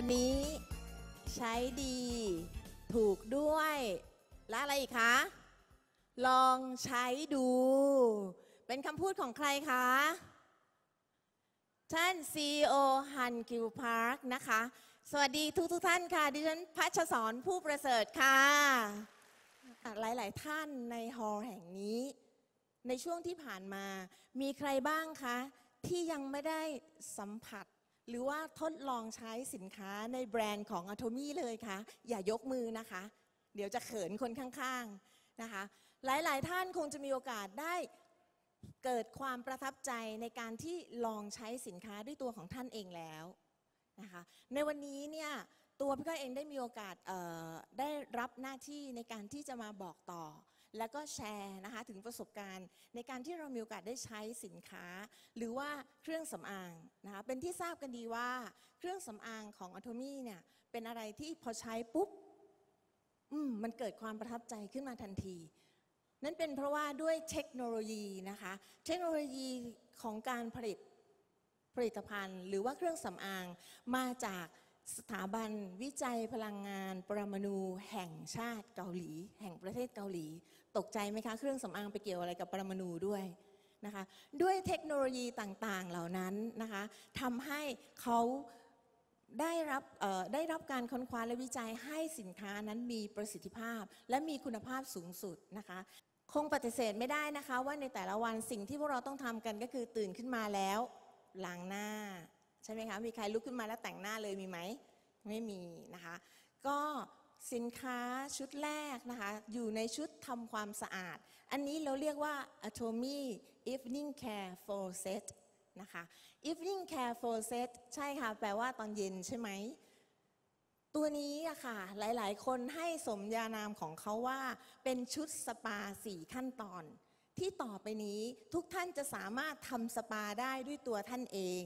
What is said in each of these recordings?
วันนี้ใช้ดี ถูกด้วย และอะไรอีกคะ ลองใช้ดู เป็นคำพูดของใครคะ ท่าน CEO ฮันกิวพาร์คนะคะ สวัสดีทุกทุกท่านค่ะ ดิฉันพัชสอนผู้ประเสริฐค่ะอะหลาย ๆ ท่านในฮอลล์แห่งนี้ ในช่วงที่ผ่านมา มีใครบ้างคะ ที่ยังไม่ได้สัมผัส หรือว่าทดลองใช้สินค้าในแบรนด์ของ a t o m y เลยคะอย่ายกมือนะคะ เดี๋ยวจะเขินคนข้างๆนะคะ หลายๆท่านคงจะมีโอกาสได้เกิดความประทับใจในการที่ลองใช้สินค้าด้วยตัวของท่านเองแล้วนะคะในวันนี้เนี่ยตัวพี่ก้อยเองได้มีโอกาสได้รับหน้าที่ในการที่จะมาบอกต่อ แล้วก็แชร์นะคะถึงประสบการณ์ ในการที่เรามีโอกาสได้ใช้สินค้า หรือว่าเครื่องสำอางนะคะเป็นที่ทราบกันดีว่าเครื่องสำอางของอัตมี่เนี่ยเป็นอะไรที่พอใช้ปุ๊บอืมมันเกิดความประทับใจขึ้นมาทันที นั่นเป็นเพราะว่าด้วยเทคโนโลยีนะคะ เทคโนโลยีของการผลิตผลิตภัณฑ์ หรือว่าเครื่องสำอางมาจากสถาบันวิจัยพลังงาน ปรมาณูแห่งชาติเกาหลี แห่งประเทศเกาหลี ตกใจไหมคะ เครื่องสำอางไปเกี่ยวอะไรกับปรมาณูด้วยนะคะด้วยเทคโนโลยีต่างๆ เหล่านั้นนะคะทำให้เขาได้รับได้รับการค้นคว้าและวิจัยให้สินค้านั้นมีประสิทธิภาพ และมีคุณภาพสูงสุดนะคะคงปฏิเสธไม่ได้นะคะ ว่าในแต่ละวันสิ่งที่พวกเราต้องทำกันก็คือตื่นขึ้นมาแล้วล้างหน้า ใช่ไหมคะ มีใครลุกขึ้นมาแล้วแต่งหน้าเลยมีไหม ไม่มีนะคะ ก็ สินค้าชุดแรกนะคะอยู่ในชุดทำความสะอาด อันนี้เราเรียกว่า Atomy Evening Care for Set นะคะ Evening Care for Set ใช่ค่ะ แปลว่าตอนเย็นใช่ไหม ตัวนี้อะค่ะ หลายๆ คนให้สมญานามของเขาว่า เป็นชุดสปาสี่ขั้นตอน ที่ต่อไปนี้ทุกท่านจะสามารถทำสปาได้ด้วยตัวท่านเอง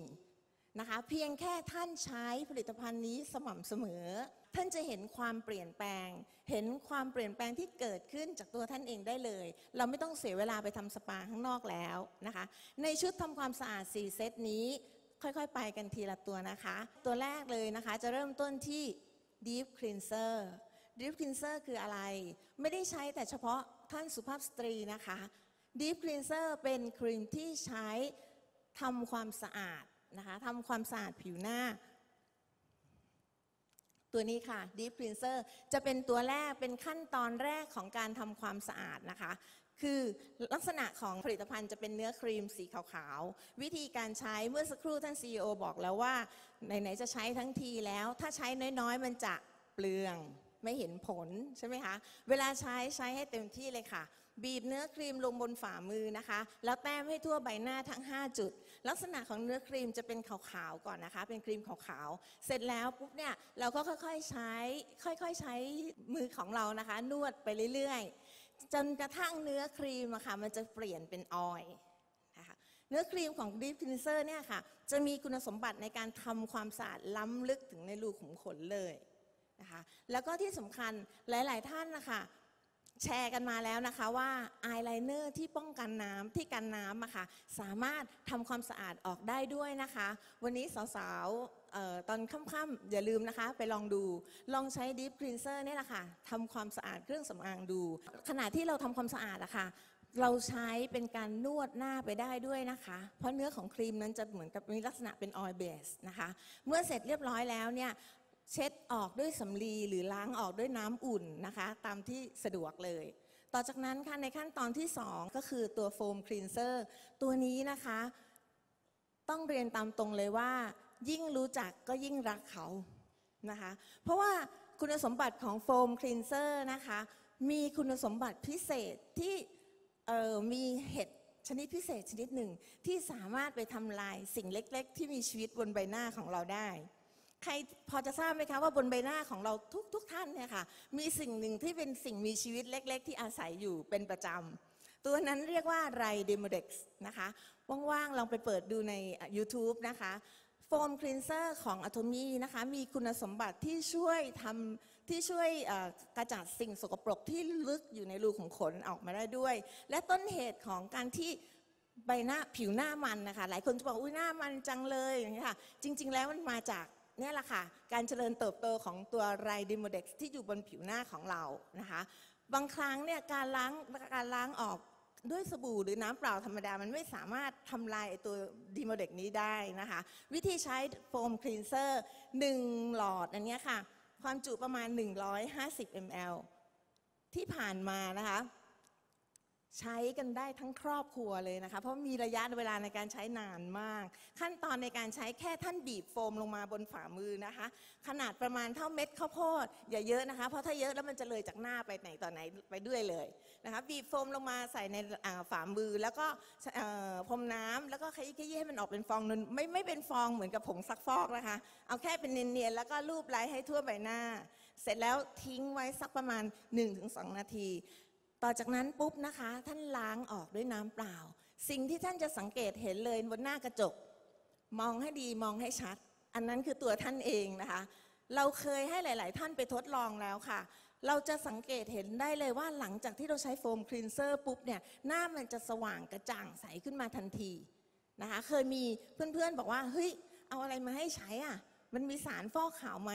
นะคะ เพียงแค่ท่านใช้ผลิตภัณฑ์นี้สม่ำเสมอ ท่านจะเห็นความเปลี่ยนแปลง เห็นความเปลี่ยนแปลงที่เกิดขึ้นจากตัวท่านเองได้เลย เราไม่ต้องเสียเวลาไปทำสปาข้างนอกแล้วนะคะ ในชุดทำความสะอาด 4 เซตนี้ ค่อยๆ ไปกันทีละตัวนะคะ ตัวแรกเลยนะคะจะเริ่มต้นที่ Deep Cleanser Deep Cleanser คืออะไร ไม่ได้ใช้แต่เฉพาะท่านสุภาพสตรีนะคะ Deep Cleanser เป็นครีมที่ใช้ทำความสะอาด นะคะทำความสะอาดผิวหน้า ตัวนี้ค่ะ Deep Cleanser จะเป็นตัวแรกเป็นขั้นตอนแรกของการทำความสะอาดนะคะ คือลักษณะของผลิตภัณฑ์จะเป็นเนื้อครีมสีขาวๆ วิธีการใช้เมื่อสักครู่ท่าน CEO บอกแล้วว่า ไหน ๆ จะใช้ทั้งทีแล้ว ถ้าใช้น้อยๆ มันจะเปลืองไม่เห็นผลใช่ไหมคะ เวลาใช้ใช้ให้เต็มที่เลยค่ะ บีบเนื้อครีมลงบนฝ่ามือนะคะ แล้วแต้มให้ทั่วใบหน้าทั้ง 5 จุด ลักษณะของเนื้อครีมจะเป็นขาวๆก่อนนะคะ เป็นครีมขาวๆเสร็จแล้วปุ๊บเนี่ยเราก็ค่อยๆใช้ ค่อยๆใช้มือของเรานะคะ นวดไปเรื่อยๆ จนกระทั่งเนื้อครีมอะค่ะมันจะเปลี่ยนเป็นออยนะคะเนื้อครีมของ Deep Cleanser เนี่ยค่ะจะมีคุณสมบัติในการทำความสะอาดล้ำลึกถึงในรูขุมขนเลยนะคะแล้วก็ที่สำคัญหลาย ๆ ท่านนะคะ แชร์กันมาแล้วนะคะว่าอายไลเนอร์ที่ป้องกันน้ำที่กันน้ำอะค่ะสามารถทำความสะอาดออกได้ด้วยนะคะ วันนี้สาวๆตอนค่ำๆอย่าลืมนะคะ ไปลองดูลองใช้ Deep Cleanser เนี่ยแหละค่ะทำความสะอาดเครื่องสำอางดู ขณะที่เราทำความสะอาดอะค่ะเราใช้เป็นการนวดหน้าไปได้ด้วยนะคะ เพราะเนื้อของครีมนั้นจะเหมือนกับมีลักษณะเป็น oil base นะคะ เมื่อเสร็จเรียบร้อยแล้วเนี่ย เช็ดออกด้วยสำลีหรือล้างออกด้วยน้ำอุ่นนะคะ ตามที่สะดวกเลย ต่อจากนั้นค่ะในขั้นตอนที่ 2 ก็คือตัวโฟมคลีนเซอร์ตัวนี้นะคะ ต้องเรียนตามตรงเลยว่า ยิ่งรู้จักก็ยิ่งรักเขานะคะ เพราะว่าคุณสมบัติของโฟมคลีนเซอร์นะคะ มีคุณสมบัติพิเศษที่เอ่อมีเห็ดชนิดพิเศษชนิดหนึ่งที่สามารถไปทำลายสิ่งเล็ก ๆ ที่มีชีวิตบนใบหน้าของเราได้ ใครพอจะทราบไหมคะว่าบนใบหน้าของเราทุกทุกท่านเนี่ยค่ะมีสิ่งหนึ่งที่เป็นสิ่งมีชีวิตเล็ก ๆ ที่อาศัยอยู่เป็นประจำตัวนั้นเรียกว่าไร Demodex นะคะว่างๆลองไปเปิดดูใน YouTube นะคะ foam cleanser ของ a t o m y นะคะ มีคุณสมบัติที่ช่วยทำที่ช่วยกระจัดสิ่งสกปรกที่ลึกอยู่ในรูขุมขนออกมาได้ด้วย และต้นเหตุของการที่ใบหน้าผิวหน้ามันนะคะ หลายคนจะบอกอุ้ยหน้ามันจังเลยอย่างนี้ค่ะ จริง ๆ แล้วมันมาจาก นี่แหละค่ะ การเจริญเติบโตของตัวไร Demodex ที่อยู่บนผิวหน้าของเรานะคะ บางครั้งเนี่ยการล้างการล้างออกด้วยสบู่หรือน้ำเปล่าธรรมดา มันไม่สามารถทำลายตัว Demodex นี้ได้นะคะ วิธีใช้ foam cleanser 1หลอดอันนี้ค่ะ ความจุประมาณ 150 ml ที่ผ่านมานะคะ ใช้กันได้ทั้งครอบครัวเลยนะคะ เพราะมีระยะเวลาในการใช้นานมาก ขั้นตอนในการใช้แค่ท่านบีบโฟมลงมาบนฝ่ามือนะคะ ขนาดประมาณเท่าเม็ดข้าวโพดอย่าเยอะนะคะ เพราะถ้าเยอะแล้วมันจะเลยจากหน้าไปไหนต่อไหนไปด้วยเลยนะคะ บีบโฟมลงมาใส่ในฝ่ามือแล้วก็พรมน้ำแล้วก็ขยี้ขยี้ให้มันออกเป็นฟองนวลไม่ไม่เป็นฟองเหมือนกับผงซักฟอกนะคะ เอาแค่เป็นเนียนๆแล้วก็ลูบไล้ให้ทั่วใบหน้า เสร็จแล้วทิ้งไว้สักประมาณ 1-2 นาที ต่อจากนั้นปุ๊บนะคะ ท่านล้างออกด้วยน้ำเปล่า สิ่งที่ท่านจะสังเกตเห็นเลยบนหน้ากระจก มองให้ดีมองให้ชัด อันนั้นคือตัวท่านเองนะคะ เราเคยให้หลาย ๆ ท่านไปทดลองแล้วค่ะ เราจะสังเกตเห็นได้เลยว่าหลังจากที่เราใช้ foam cleanser ปุ๊บเนี่ยหน้ามันจะสว่างกระจ่างใสขึ้นมาทันทีนะคะ เคยมีเพื่อน ๆ บอกว่าเฮ้ยเอาอะไรมาให้ใช้อะมันมีสารฟอกขาวไหม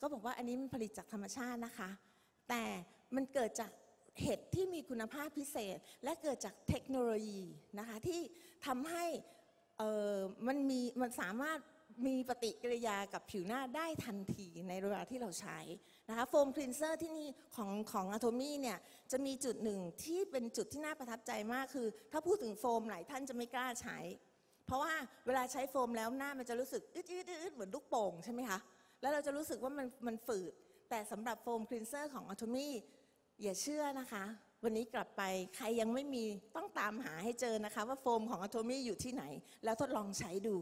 ก็บอกว่าอันนี้มันผลิตจากธรรมชาตินะคะ แต่มันเกิดจาก เห็ดที่มีคุณภาพพิเศษ และเกิดจากเทคโนโลยีนะคะที่ทำให้มันมีมันสามารถมีปฏิกิริยากับผิวหน้าได้ทันทีในเวลาที่เราใช้นะคะโฟมคลีนเซอร์ที่นี่ของของอะโทมี่เนี่ยจะมีจุดหนึ่งที่เป็นจุดที่น่าประทับใจมากคือ ถ้าพูดถึงโฟมหลายท่านจะไม่กล้าใช้ เพราะว่าเวลาใช้โฟมแล้วหน้ามันจะรู้สึกอึดอึดอึดเหมือนลูกโป่งใช่ไหมคะแล้วเราจะรู้สึกว่ามันมันฝืด แต่สำหรับ foam cleanser ของ Atomy อย่าเชื่อนะคะ วันนี้กลับไปใครยังไม่มีต้องตามหาให้เจอนะคะ ว่าโฟมของ Atomy อยู่ที่ไหน แล้วทดลองใช้ดู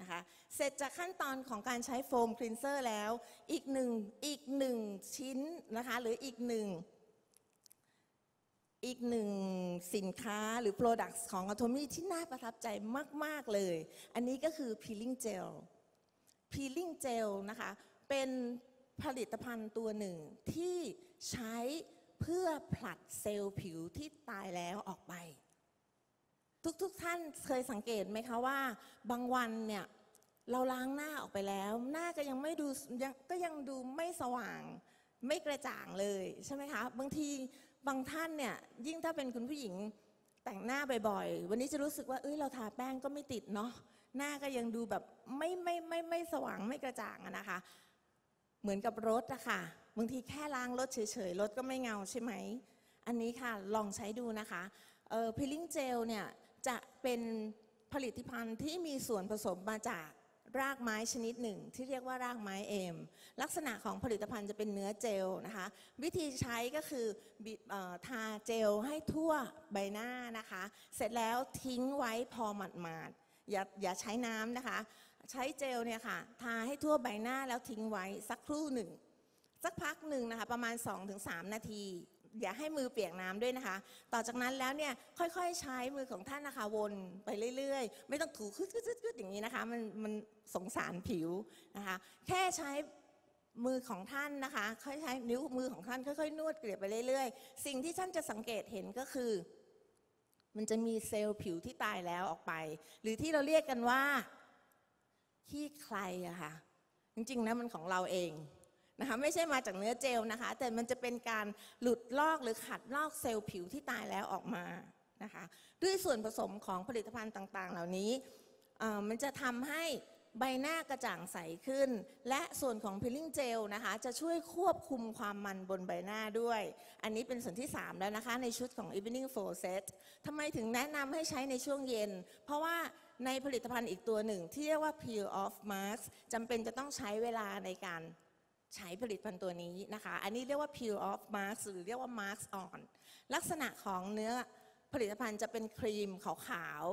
นะคะ เสร็จจากขั้นตอนของการใช้ foam cleanser แล้ว อีกหนึ่งอีกหนึ่งชิ้นนะคะ หรืออีกหนึ่งอีกหนึ่งสินค้าหรือ Products ของ Atomy ที่น่าประทับใจมาก ๆ เลย อันนี้ก็คือ Peeling Gel Peeling Gel นะคะ เป็นผลิตภัณฑ์ตัวหนึ่งที่ใช้ เพื่อผลัดเซลล์ผิวที่ตายแล้วออกไป ทุกๆทท่านเคยสังเกตไหมคะว่า บางวันเนี่ยเราล้างหน้าออกไปแล้ว หน้าก็ยังไม่ดูยังก็ยังดูไม่สว่าง ไม่กระจ่างเลยใช่ไหมคะบางทีบางท่านเนี่ยยิ่งถ้าเป็นคุณผู้หญิงแต่งหน้าบ่อยๆ วันนี้จะรู้สึกว่าเอ้ยเราทาแป้งก็ไม่ติดเนาะหน้าก็ยังดูแบบไม่ไม่ไม่ไม่สว่างไม่กระจ่างนะคะ เหมือนกับรถอะค่ะ บางทีแค่ล้างรถเฉยๆรถก็ไม่เงาใช่ไหม อันนี้ค่ะลองใช้ดูนะคะเอ่อพิลิ่งเจลเนี่ยจะเป็นผลิตภัณฑ์ที่มีส่วนผสมมาจากรากไม้ชนิดหนึ่ง ที่เรียกว่ารากไม้เอม ลักษณะของผลิตภัณฑ์จะเป็นเนื้อเจลนะคะ วิธีใช้ก็คือบิเอ่อทาเจลให้ทั่วใบหน้านะคะ เสร็จแล้วทิ้งไว้พอหมาดๆอย่าอย่าใช้น้ำนะคะ ใช้เจลเนี่ยค่ะทาให้ทั่วใบหน้าแล้วทิ้งไว้สักครู่หนึ่ง สักพักหนึ่งนะคะประมาณ 2-3 นาที อย่าให้มือเปียกน้ำด้วยนะคะ ต่อจากนั้นแล้วเนี่ยค่อยๆใช้มือของท่านนะคะวนไปเรื่อยๆ ไม่ต้องถูคืดๆๆอย่างนี้นะคะมันมันสงสารผิวนะคะแค่ใช้มือของท่านนะคะค่อยใช้นิ้วมือของท่านค่อยๆ นวดเกลี่ยไปเรื่อยๆ สิ่งที่ท่านจะสังเกตเห็นก็คือ มันจะมีเซลล์ผิวที่ตายแล้วออกไป หรือที่เราเรียกกันว่าขี้ใครอะค่ะจริงๆนะมันของเราเอง นะคะไม่ใช่มาจากเนื้อเจลนะคะ แต่มันจะเป็นการหลุดลอกหรือขัดลอกเซลล์ผิวที่ตายแล้วออกมานะคะด้วยส่วนผสมของผลิตภัณฑ์ต่างๆ เหล่านี้มันจะทำให้ใบหน้ากระจ่างใสขึ้น และส่วนของพิลลิ่งเจลนะคะ จะช่วยควบคุมความมันบนใบหน้าด้วย อันนี้เป็นส่วนที่ 3 แล้วนะคะ ในชุดของ Evening f o r Set ทำไมถึงแนะนำให้ใช้ในช่วงเย็น เพราะว่าในผลิตภัณฑ์อีกตัวหนึ่งที่เรียกว่า Peel Off Mask จำเป็นจะต้องใช้เวลาในการ ใช้ผลิตภัณฑ์ตัวนี้นะคะ อันนี้เรียกว่า peel off mask หรือเรียกว่า mask on ลักษณะของเนื้อผลิตภัณฑ์จะเป็นครีมขาว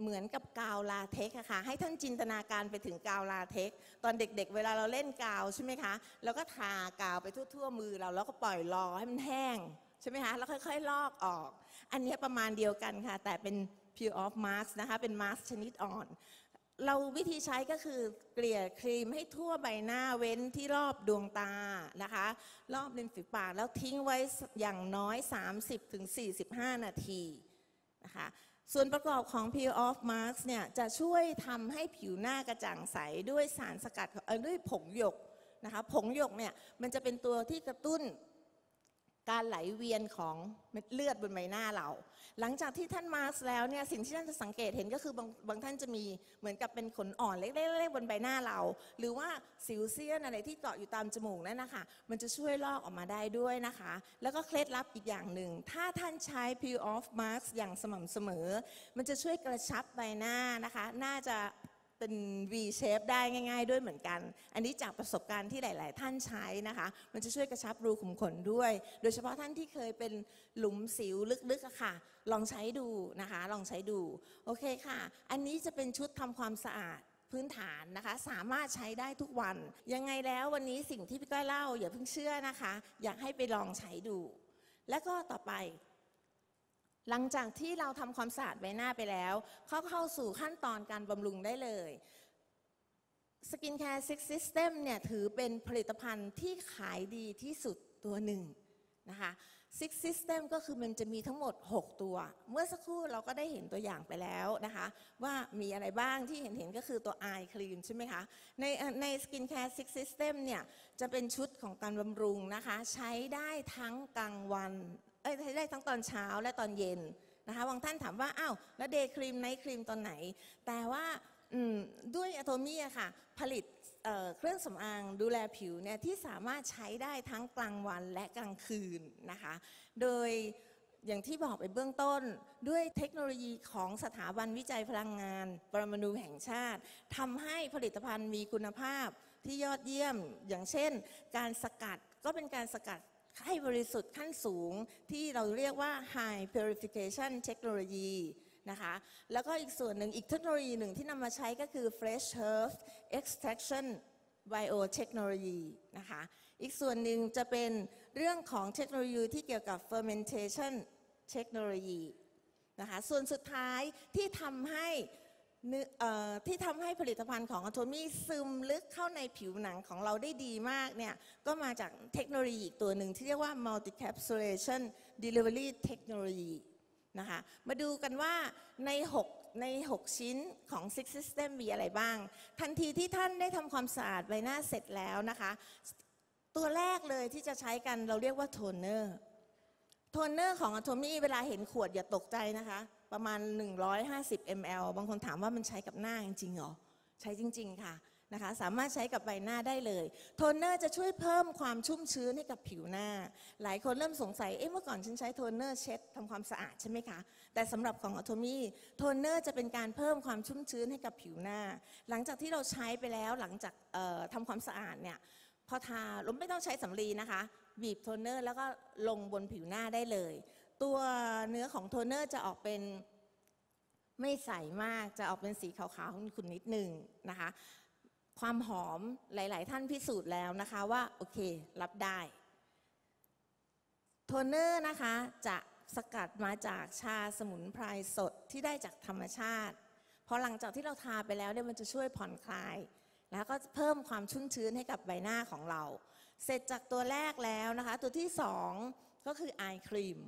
เหมือนกับกาวลาเท็กค่ะให้ท่านจินตนาการไปถึงกาวลาเท็กตอนเด็กๆเวลาเราเล่นกาวใช่ไหมคะแล้วก็ทากาวไปทั่วๆมือเราแล้วก็ปล่อยรอให้มันแห้งใช่ไหมคะแล้วค่อยๆลอกออก อันนี้ประมาณเดียวกันค่ะ แต่เป็น peel off mask นะคะเป็นมาสก์ชนิดอ่อน เราวิธีใช้ก็คือเกลี่ยครีมให้ทั่วใบหน้าเว้นที่รอบดวงตานะคะ รอบริมฝีปากแล้วทิ้งไว้อย่างน้อย 30-45 นาทีนะคะส่วนประกอบของ Peel Off Mask เนี่ยจะช่วยทำให้ผิวหน้ากระจ่างใสด้วยสารสกัดด้วยผงหยกนะคะผงหยกเนี่ยมันจะเป็นตัวที่กระตุ้น การไหลเวียนของเลือดบนใบหน้าเรา หลังจากที่ท่านมาสแล้วเนี่ยสิ่งที่ท่านจะสังเกตเห็นก็คือบางบางท่านจะมีเหมือนกับเป็นขนอ่อนเล็กๆๆบนใบหน้าเรา หรือว่าสิวเซียนอะไรที่เกาะอยู่ตามจมูกนั่นนะคะมันจะช่วยลอกออกมาได้ด้วยนะคะ แล้วก็เคล็ดลับอีกอย่างหนึ่ง ถ้าท่านใช้ peel off mask อย่างสม่ำเสมอ มันจะช่วยกระชับใบหน้านะคะ น่าจะ เป็น V shape ได้ง่าย ๆ ด้วยเหมือนกัน อันนี้จากประสบการณ์ที่หลาย ๆ ท่านใช้นะคะ มันจะช่วยกระชับรูขุมขนด้วย โดยเฉพาะท่านที่เคยเป็นหลุมสิวลึกๆอะค่ะ ลองใช้ดูนะคะ ลองใช้ดู โอเคค่ะ อันนี้จะเป็นชุดทำความสะอาดพื้นฐานนะคะสามารถใช้ได้ทุกวัน ยังไงแล้ววันนี้สิ่งที่พี่ก้อยเล่าอย่าเพิ่งเชื่อนะคะ อยากให้ไปลองใช้ดู แล้วก็ต่อไป หลังจากที่เราทำความสะอาดใบหน้าไปแล้วเขาเข้าสู่ขั้นตอนการบำรุงได้เลย Skin Care Six System เนี่ยถือเป็นผลิตภัณฑ์ที่ขายดีที่สุดตัวหนึ่งนะคะ Six System ก็คือมันจะมีทั้งหมด 6 ตัว เมื่อสักครู่เราก็ได้เห็นตัวอย่างไปแล้วนะคะว่ามีอะไรบ้างที่เห็นเห็นก็คือตัว Eye Cream ใช่ไหมคะในเอ่อใน Skin Care Six System เนี่ยจะเป็นชุดของการบำรุงนะคะ ใช้ได้ทั้งกลางวัน เอ้ยใช้ได้ทั้งตอนเช้าและตอนเย็นนะคะบางท่านถามว่าอ้าวแล้วเดย์ครีมไนท์ครีมตอนไหน แต่ว่าด้วยอะโทมี่ค่ะ ผลิตเเครื่องสำอางดูแลผิวเนี่ยที่สามารถใช้ได้ทั้งกลางวันและกลางคืนนะคะ โดยอย่างที่บอกไปเบื้องต้น ด้วยเทคโนโลยีของสถาบันวิจัยพลังงาน ปรมาณูแห่งชาติทำให้ผลิตภัณฑ์มีคุณภาพที่ยอดเยี่ยม อย่างเช่น การสกัดก็เป็นการสกัด ให้บริสุทธิ์ขั้นสูงที่เราเรียกว่า High Purification Technology นะคะแล้วก็อีกส่วนหนึ่งอีกเทคโนโลยีหนึ่งที่นำมาใช้ก็คือ Fresh Herb Extraction Biotechnology นะคะอีกส่วนหนึ่งจะเป็นเรื่องของเทคโนโลยีที่เกี่ยวกับ Fermentation Technology นะคะส่วนสุดท้ายที่ทำให้ ที่ทำให้ผลิตภัณฑ์ของอะโทมี่ซึมลึกเข้าในผิวหนังของเราได้ดีมากเนี่ยก็มาจากเทคโนโลยีตัวหนึ่งที่เรียกว่า multicapsulation delivery technology นะคะมาดูกันว่าใน 6 ใน 6 ชิ้นของ Six System มีอะไรบ้าง ทันทีที่ท่านได้ทำความสะอาดใบหน้าเสร็จแล้วนะคะ ตัวแรกเลยที่จะใช้กันเราเรียกว่า toner toner ของ Atomy เวลาเห็นขวดอย่าตกใจนะคะ ประมาณ 150 ml บางคนถามว่ามันใช้กับหน้าจริงๆหรอ ใช้จริง ๆ ค่ะนะคะสามารถใช้กับใบหน้าได้เลย โทนเนอร์จะช่วยเพิ่มความชุ่มชื้นให้กับผิวหน้า หลายคนเริ่มสงสัย เอ๊ะเมื่อก่อนฉันใช้โทนเนอร์เช็ดทำความสะอาดใช่ไหมคะ แต่สำหรับของ Atomy toner จะเป็นการเพิ่มความชุ่มชื้นให้กับผิวหน้า หลังจากที่เราใช้ไปแล้วหลังจากเอ่อทำความสะอาดเนี่ยพอทาเราไม่ต้องใช้สำลีนะคะ บีบโทนเนอร์แล้วก็ลงบนผิวหน้าได้เลย ตัวเนื้อของโทนเนอร์จะออกเป็นไม่ใสมากจะออกเป็นสีขาวๆขุ่นๆนิดหนึ่งนะคะ ความหอมหลาย ๆ ท่านพิสูจน์แล้วนะคะว่าโอเครับได้ โทนเนอร์นะคะจะสกัดมาจากชาสมุนไพรสดที่ได้จากธรรมชาติพอหลังจากที่เราทาไปแล้วเนี่ยมันจะช่วยผ่อนคลาย แล้วก็เพิ่มความชุ่มชื้นให้กับใบหน้าของเรา เสร็จจากตัวแรกแล้วนะคะ ตัวที่สองก็คือไอครีม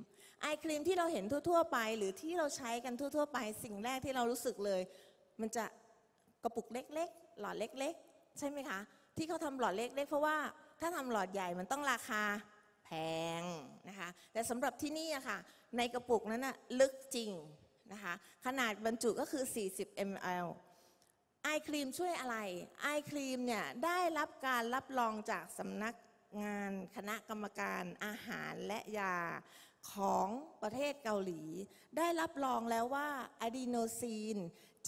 ไอครีมที่เราเห็นทั่ว ๆ ไป หรือที่เราใช้กันทั่ว ๆ ไป สิ่งแรกที่เรารู้สึกเลย มันจะกระปุกเล็ก ๆ หลอดเล็ก ๆ ใช่ไหมคะ ที่เขาทำหลอดเล็ก ๆ เพราะว่าถ้าทำหลอดใหญ่มันต้องราคาแพงนะคะ แต่สำหรับที่นี่อะค่ะ ในกระปุกนั้นน่ะลึกจริงนะคะ ขนาดบรรจุก็คือ 40 ml ไอครีมช่วยอะไร ไอครีมเนี่ยได้รับการรับรองจากสำนักงานคณะกรรมการอาหารและยา ของประเทศเกาหลี ได้รับรองแล้วว่าอะดีโนซีน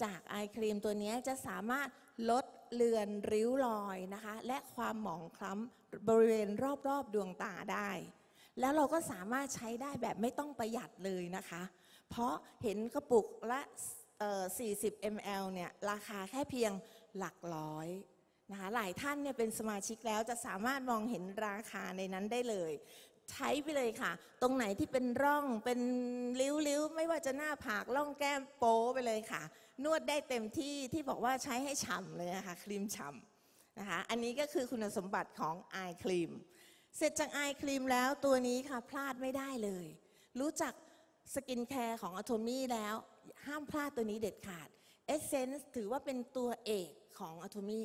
จากไอครีมตัวนี้จะสามารถลดเลือนริ้วรอยนะคะ และความหมองคล้ำบริเวณรอบๆดวงตาได้ แล้วเราก็สามารถใช้ได้แบบไม่ต้องประหยัดเลยนะคะ เพราะเห็นกระปุกละ40 ml เนี่ยราคาแค่เพียงหลักร้อยนะคะหลายท่านเนี่ยเป็นสมาชิกแล้วจะสามารถมองเห็นราคาในนั้นได้เลย ใช้ไปเลยค่ะ ตรงไหนที่เป็นร่องเป็นริ้วๆ ไม่ว่าจะหน้าผากร่องแก้มโบ๊ะไปเลยค่ะ นวดได้เต็มที่ที่บอกว่าใช้ให้ฉ่ำเลยนะคะครีมฉ่ำนะคะ อันนี้ก็คือคุณสมบัติของ eye cream เสร็จจาก eye cream แล้วตัวนี้ค่ะพลาดไม่ได้เลย รู้จัก skincare ของ Atomy แล้ว ห้ามพลาดตัวนี้เด็ดขาด Essence ถือว่าเป็นตัวเอกของ Atomy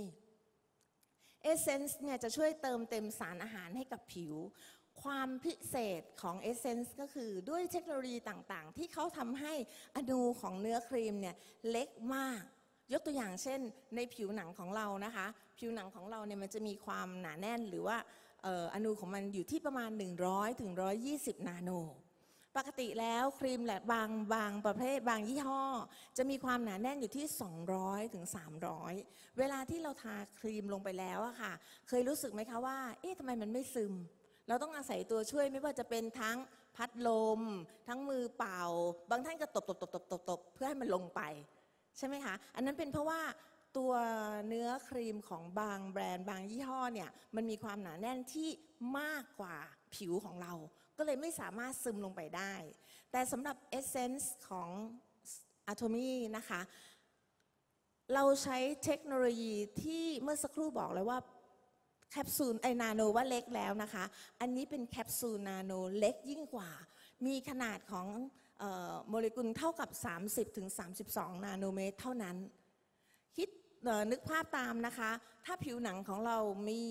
Essence เนี่ยจะช่วยเติมเต็มสารอาหารให้กับผิว ความพิเศษของ Essence ก็คือด้วยเทคโนโลยีต่างๆ ที่เขาทำให้อนูของเนื้อครีมเนี่ยเล็กมาก ยกตัวอย่างเช่น ในผิวหนังของเรานะคะ ผิวหนังของเราเนี่ยมันจะมีความหนาแน่นหรือว่าอ่ออนูของมันอยู่ที่ประมาณ 100ถึง120 นาโน ปกติแล้วครีมแหละบางบางประเภทบางยี่ห้อ จะมีความหนาแน่นอยู่ที่ 200ถึง300 เวลาที่เราทาครีมลงไปแล้วอะค่ะ เคยรู้สึกไหมคะว่า เอ๊ะทำไมมันไม่ซึม เราต้องอาศัยตัวช่วยไม่ว่าจะเป็นทั้งพัดลม ทั้งมือเป่า บางท่านก็ตบตบตบตบตบตบเพื่อให้มันลงไปใช่ไหมคะ อันนั้นเป็นเพราะว่าตัวเนื้อครีมของบางแบรนด์บางยี่ห้อเนี่ยมันมีความหนาแน่นที่มากกว่าผิวของเรา ก็เลยไม่สามารถซึมลงไปได้ แต่สำหรับ Essence ของ Atomy นะคะ เราใช้เทคโนโลยีที่เมื่อสักครู่บอกเลยว่า แคปซูลไอนาโนว่าเล็กแล้วนะคะ อันนี้เป็นแคปซูลนาโนเล็กยิ่งกว่า มีขนาดของโมเลกุลเท่ากับ 30ถึงนาโนเมตรเท่านั้น คิดนึกภาพตามนะคะ ถ้าผิวหนังของเรามี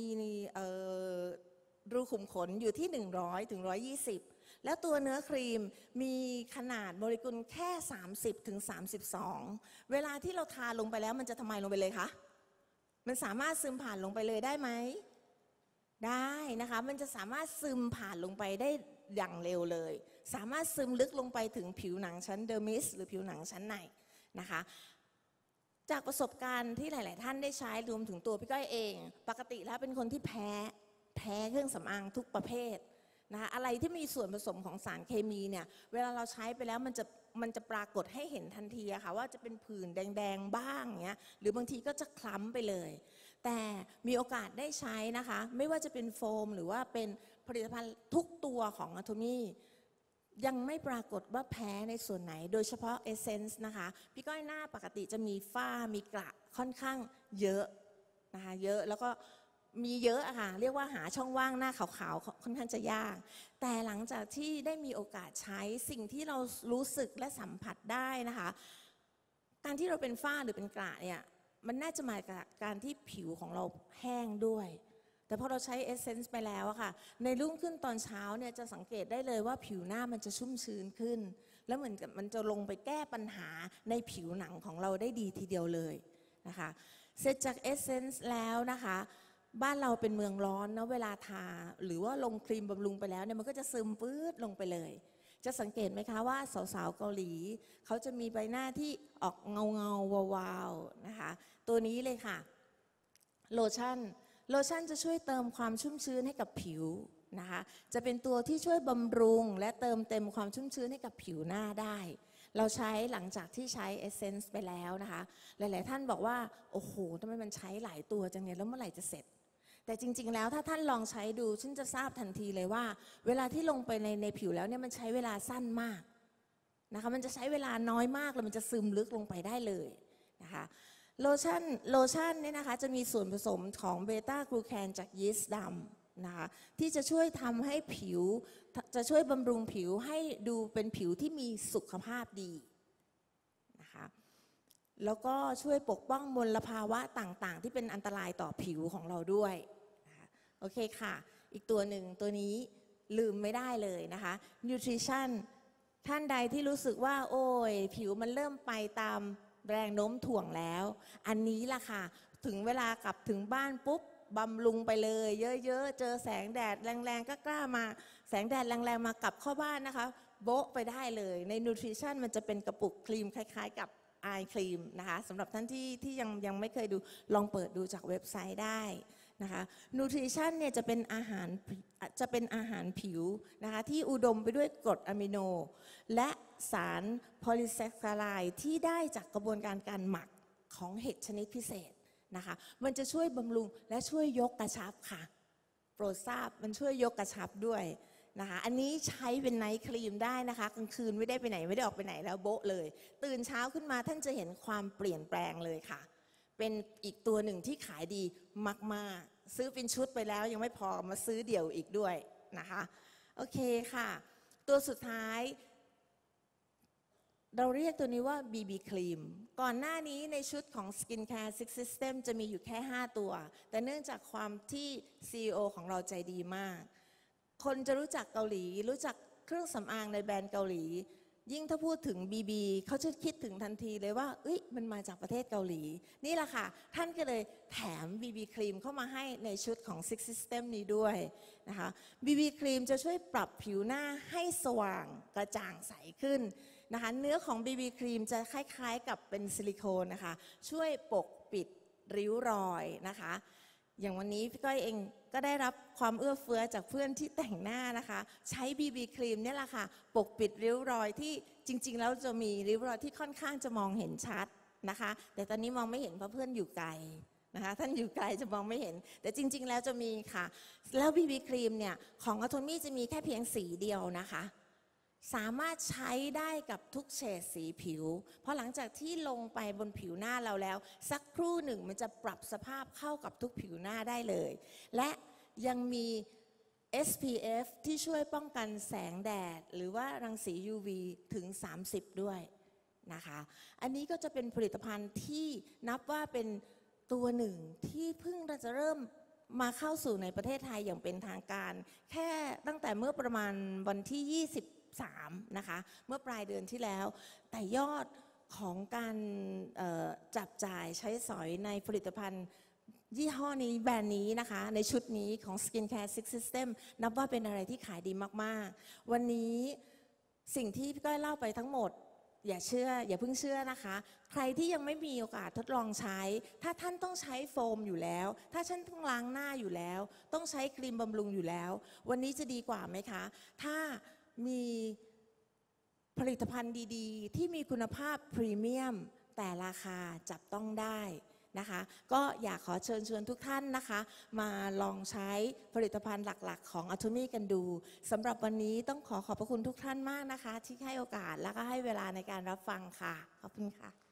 รูขุมขนอยู่ที่ 100ถึง120 แล้วตัวเนื้อครีมมีขนาดโมเลกุลแค่ 30ถึง32 เวลาที่เราทาลงไปแล้วมันจะทำไมลงไปเลยคะ มันสามารถซึมผ่านลงไปเลยได้ไหม ได้นะคะ มันจะสามารถซึมผ่านลงไปได้อย่างเร็วเลย สามารถซึมลึกลงไปถึงผิวหนังชั้น dermis หรือผิวหนังชั้นในนะคะ จากประสบการณ์ที่หลาย ๆ ท่านได้ใช้รวมถึงตัวพี่ก้อยเอง ปกติแล้วเป็นคนที่แพ้แพ้เครื่องสำอางทุกประเภทนะคะอะไรที่มีส่วนผสมของสารเคมีเนี่ยเวลาเราใช้ไปแล้วมันจะมันจะปรากฏให้เห็นทันทีอะค่ะว่าจะเป็นผื่นแดง ๆ บ้างเงี้ยหรือบางทีก็จะคล้ำไปเลย แต่มีโอกาสได้ใช้นะคะ ไม่ว่าจะเป็นโฟม หรือว่าเป็นผลิตภัณฑ์ทุกตัวของอะโทมี่ยังไม่ปรากฏว่าแพ้ในส่วนไหน โดยเฉพาะเอเซนส์นะคะ พี่ก้อยหน้าปกติจะมีฝ้ามีกระค่อนข้างเยอะนะคะเยอะแล้วก็มีเยอะอะค่ะ เรียกว่าหาช่องว่างหน้าขาวๆ ค่อนข้างจะยาก แต่หลังจากที่ได้มีโอกาสใช้สิ่งที่เรารู้สึกและสัมผัสได้นะคะ การที่เราเป็นฝ้าหรือเป็นกระเนี่ย มันน่าจะมาจากการที่ผิวของเราแห้งด้วย แต่พอเราใช้เอเซนส์ไปแล้วอะค่ะ ในรุ่งขึ้นตอนเช้าเนี่ยจะสังเกตได้เลยว่าผิวหน้ามันจะชุ่มชื้นขึ้น แล้วเหมือนกับมันจะลงไปแก้ปัญหาในผิวหนังของเราได้ดีทีเดียวเลยนะคะ เสร็จจาก essence แล้วนะคะบ้านเราเป็นเมืองร้อนนะเวลาทา หรือว่าลงครีมบำรุงไปแล้วเนี่ยมันก็จะซึมปื๊ดลงไปเลย จะสังเกตไหมคะว่าสาวๆเกาหลี เขาจะมีใบหน้าที่ออกเงาเงาวาวๆนะคะ ตัวนี้เลยค่ะ โลชั่น โลชั่นจะช่วยเติมความชุ่มชื้นให้กับผิวนะคะ จะเป็นตัวที่ช่วยบำรุง และเติมเต็มความชุ่มชื้นให้กับผิวหน้าได้ เราใช้หลังจากที่ใช้ essence ไปแล้วนะคะ หลาย ๆ ท่านบอกว่า โอ้โหทำไมมันใช้หลายตัวจังเนี่ยแล้วเมื่อไหร่จะเสร็จ แต่จริง ๆ แล้วถ้าท่านลองใช้ดูท่านจะทราบทันทีเลยว่า เวลาที่ลงไปในในผิวแล้วเนี่ยมันใช้เวลาสั้นมากนะคะมันจะใช้เวลาน้อยมากแล้วมันจะซึมลึกลงไปได้เลยนะคะโลชั่นโลชั่นเนี่ยนะคะจะมีส่วนผสมของ beta glucan จากยีสต์ดำนะคะที่จะช่วยทำให้ผิว จะช่วยบำรุงผิวให้ดูเป็นผิวที่มีสุขภาพดีนะคะแล้วก็ช่วยปกป้องมลภาวะต่างๆ ที่เป็นอันตรายต่อผิวของเราด้วย โอเคค่ะ อีกตัวหนึ่งตัวนี้ลืมไม่ได้เลยนะคะ nutrition ท่านใดที่รู้สึกว่า โอ้ย ผิวมันเริ่มไปตามแรงโน้มถ่วงแล้ว อันนี้ล่ะค่ะ ถึงเวลากลับถึงบ้านปุ๊บบำรุงไปเลย เยอะๆ เจอแสงแดดแรงๆ ก็กล้ามา แสงแดดแรงๆ มากลับเข้าบ้านนะคะ โบ๊ะไปได้เลย ใน nutrition มันจะเป็นกระปุกครีมคล้ายๆ กับ eye cream นะคะสำหรับท่านที่ที่ยังยังไม่เคยดูลองเปิดดูจากเว็บไซต์ได้ นะคะ nutrition เนี่ยจะเป็นอาหารจะเป็นอาหารผิวนะคะที่อุดมไปด้วยกรดอะมิโน และสารโพลิแซคคาไรด์ที่ได้จากกระบวนการการหมักของเห็ดชนิดพิเศษนะคะมันจะช่วยบำรุงและช่วยยกกระชับค่ะ โปรดทราบมันช่วยยกกระชับด้วยนะคะอันนี้ใช้เป็นไนท์ครีมได้นะคะกลางคืนไม่ได้ไปไหนไม่ได้ออกไปไหนแล้วโบ๊ะเลย ตื่นเช้าขึ้นมาท่านจะเห็นความเปลี่ยนแปลงเลยค่ะ เป็นอีกตัวหนึ่งที่ขายดีมาก ๆ ซื้อเป็นชุดไปแล้วยังไม่พอมาซื้อเดี่ยวอีกด้วยนะคะ โอเคค่ะ ตัวสุดท้าย เราเรียกตัวนี้ว่า BB ครีม ก่อนหน้านี้ในชุดของ Skin Care Six System จะมีอยู่แค่ 5 ตัว แต่เนื่องจากความที่ CEO ของเราใจดีมาก คนจะรู้จักเกาหลี รู้จักเครื่องสำอางในแบรนด์เกาหลี ยิ่งถ้าพูดถึง BB เขาจะคิดถึงทันทีเลยว่าเอ้ยมันมาจากประเทศเกาหลี นี่แหละค่ะ ท่านก็เลยแถม BB ครีมเข้ามาให้ในชุดของ Six System นี้ด้วยนะคะ BB ครีมจะช่วยปรับผิวหน้าให้สว่างกระจ่างใสขึ้นนะคะเนื้อของ BB ครีมจะคล้ายๆกับเป็นซิลิโคนนะคะ ช่วยปกปิดริ้วรอยนะคะ อย่างวันนี้พี่ก้อยเอง ก็ได้รับความเอื้อเฟื้อจากเพื่อนที่แต่งหน้านะคะ ใช้ BB ครีมเนี่ยแหละค่ะ ปกปิดริ้วรอยที่จริง ๆ แล้วจะมีริ้วรอยที่ค่อนข้างจะมองเห็นชัดนะคะ แต่ตอนนี้มองไม่เห็นเพราะเพื่อนอยู่ไกลนะคะท่านอยู่ไกลจะมองไม่เห็น แต่จริง ๆ แล้วจะมีค่ะ แล้ว BB ครีมเนี่ยของอัตมี่จะมีแค่เพียงสีเดียวนะคะ สามารถใช้ได้กับทุกเฉดสีผิว เพราะหลังจากที่ลงไปบนผิวหน้าเราแล้ว สักครู่หนึ่งมันจะปรับสภาพเข้ากับทุกผิวหน้าได้เลย และยังมี SPF ที่ช่วยป้องกันแสงแดด หรือว่ารังสี UV ถึง 30 ด้วยนะคะ อันนี้ก็จะเป็นผลิตภัณฑ์ที่นับว่าเป็นตัวหนึ่งที่เพิ่งจะเริ่มมาเข้าสู่ในประเทศไทยอย่างเป็นทางการ แค่ตั้งแต่เมื่อประมาณวันที่ 3 นะคะ เมื่อปลายเดือนที่แล้ว แต่ยอดของการจับจ่ายใช้สอยในผลิตภัณฑ์ยี่ห้อนี้แบรนด์นี้นะคะ ในชุดนี้ของ Skin Care Six System นับว่าเป็นอะไรที่ขายดีมาก ๆ วันนี้สิ่งที่พี่ก้อยเล่าไปทั้งหมด อย่าเชื่อ อย่าเพิ่งเชื่อนะคะ ใครที่ยังไม่มีโอกาสทดลองใช้ ถ้าท่านต้องใช้โฟมอยู่แล้ว ถ้าท่านต้องล้างหน้าอยู่แล้ว ต้องใช้ครีมบำรุงอยู่แล้ว วันนี้จะดีกว่าไหมคะ ถ้า มีผลิตภัณฑ์ดีๆ ที่มีคุณภาพพรีเมียม แต่ราคาจับต้องได้นะคะ ก็อยากขอเชิญชวนทุกท่านนะคะ มาลองใช้ผลิตภัณฑ์หลักๆ ของ a t o m y กันดูสำหรับวันนี้ต้องขอขอบพระคุณทุกท่านมากนะคะ ที่ให้โอกาสและก็ให้เวลาในการรับฟังค่ะ ขอบคุณค่ะ